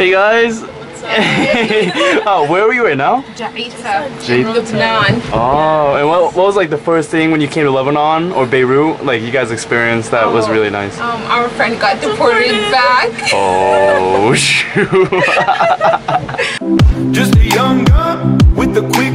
Hey guys. oh, where are you right now? Jaisa, Jade- Lebanon. Oh, and what, what was like the first thing when you came to Lebanon or Beirut? Like you guys experienced that was really nice. Um, our friend got deported back. Oh shoot. Just a young gun with a quick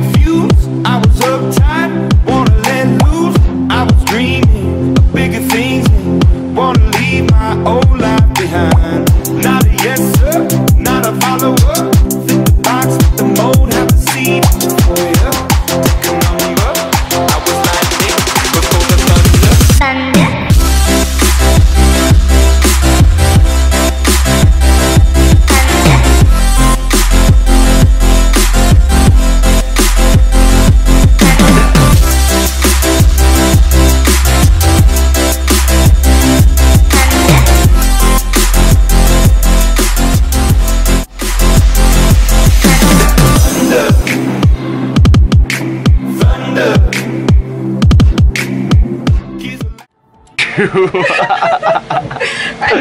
And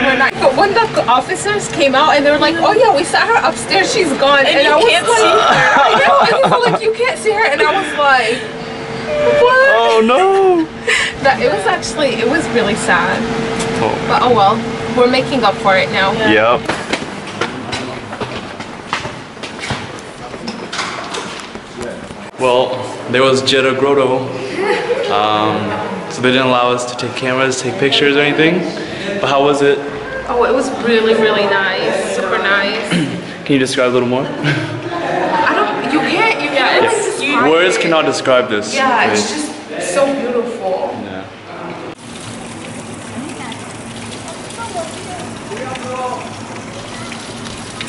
when, I, but when the officers came out and they were like, "Oh yeah, we saw her upstairs. She's gone." And, you I was can't like, see her. I know. And like, "You can't see her," and I was like, "What?" oh no. That it was actually it was really sad. Oh. But oh well, we're making up for it now. Yep. Well, there was Jeita Grotto. Um, so they didn't allow us to take cameras, take pictures or anything. But how was it? Oh, it was really really nice, super nice. Can you describe a little more? I don't. You can't. You can't. like, Yes. describe Words it. cannot describe this. Yeah, it's just so beautiful. Yeah.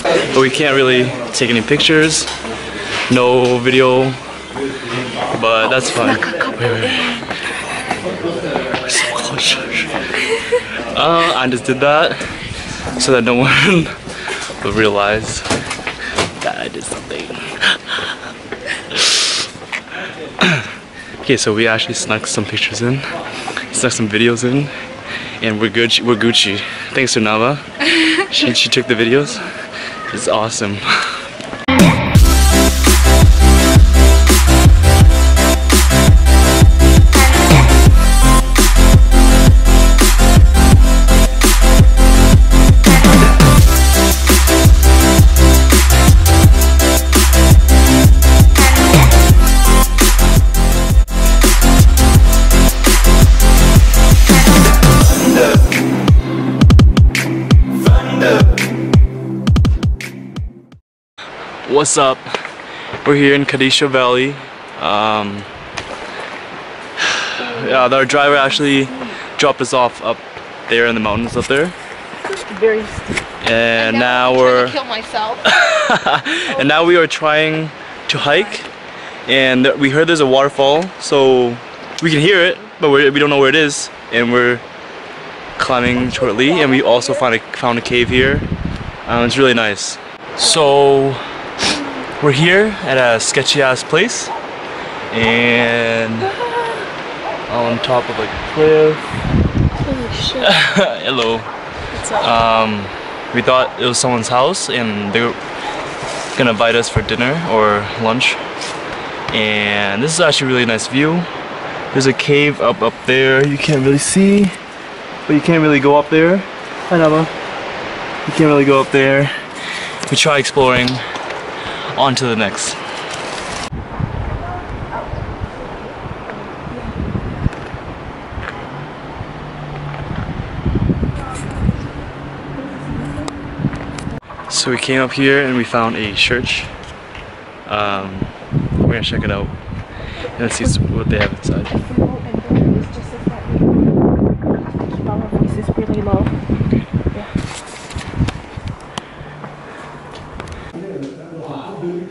But we can't really take any pictures, no video, but that's fine. Wait, wait. So close. Uh, I just did that so that no one will realize that I did something. Okay, so we actually snuck some pictures in, snuck some videos in, and we're good. We're Gucci. Thanks to Nava. she, she took the videos. It's awesome. What's up? We're here in Qadisha Valley. Um, yeah, our driver actually dropped us off up there in the mountains up there. Very And now I'm we're kill myself. and now we are trying to hike and we heard there's a waterfall so we can hear it but we don't know where it is and we're climbing shortly and we also found a, found a cave here um, it's really nice so we're here at a sketchy ass place. And on top of a cliff. Hello. Um, we thought it was someone's house and they were gonna invite us for dinner or lunch. And this is actually a really nice view. There's a cave up up there you can't really see but you can't really go up there. Hi Nava you can't really go up there. We try exploring on to the next So we came up here and we found a church. Um, we're gonna check it out and see what they have inside.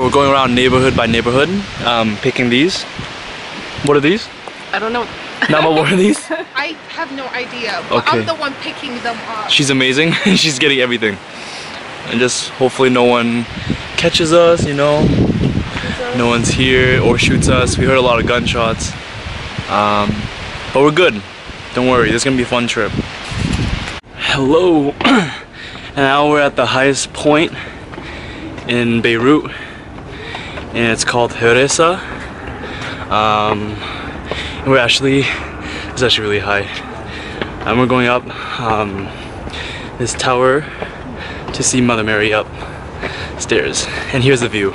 We're going around neighborhood by neighborhood, um, picking these. What are these? I don't know. Nama, what are these? I have no idea. But Okay. I'm the one picking them up. She's amazing. She's getting everything. And just hopefully no one catches us, you know. No one's here or shoots us. We heard a lot of gunshots. Um, but we're good. Don't worry, this is gonna be a fun trip. Hello. and now we're at the highest point in Beirut. And it's called Harissa. Um, we're actually, it's actually really high. And we're going up um, this tower to see Mother Mary up stairs. And here's the view.